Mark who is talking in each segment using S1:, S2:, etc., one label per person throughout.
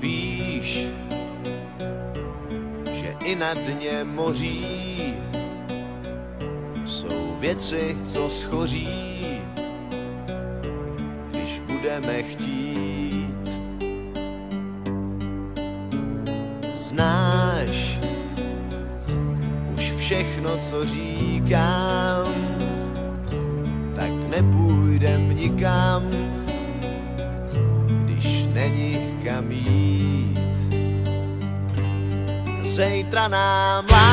S1: Víš, že i na dně moří jsou věci, co schoří, když budeme chtít. Znáš už všechno, co říkám, tak nepůjdem nikam, když není kam jít. Zítra nám lásku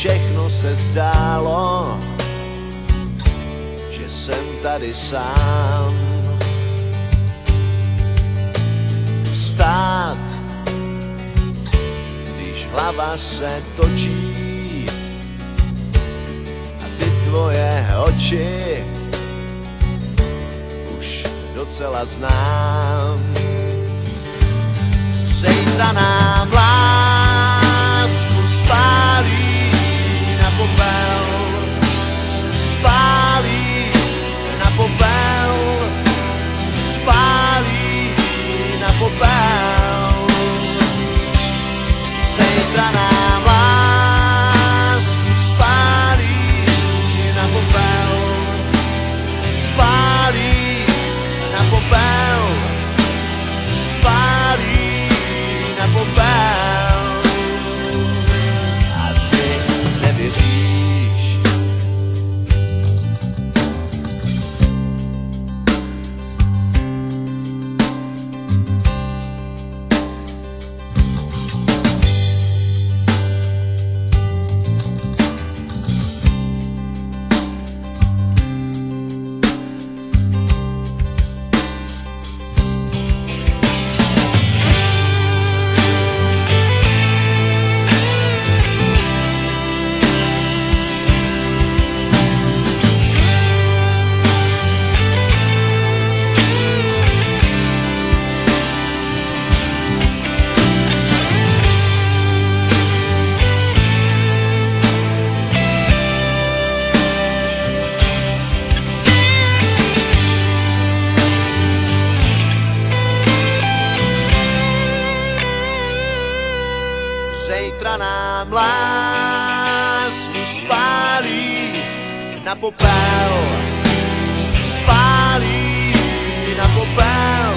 S1: všechno se zdálo, že jsem tady sám. Stát když hlava se točí a ty tvoje oči už docela znám. Zítra nám lásku Zítra nám lásku spálí na popel, spálí na popel,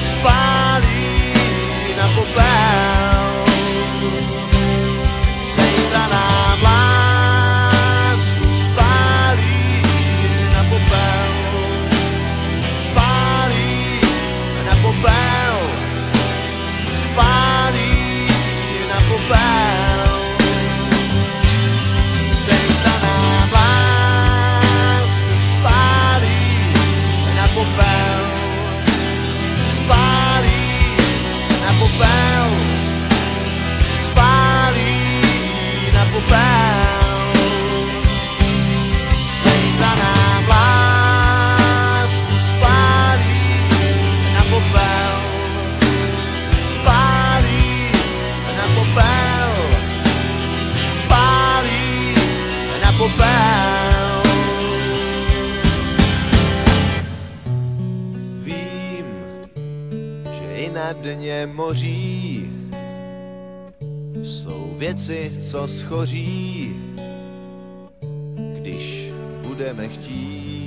S1: spálí na popel. I na dně moří jsou věci, co schoří, když budeme chtít.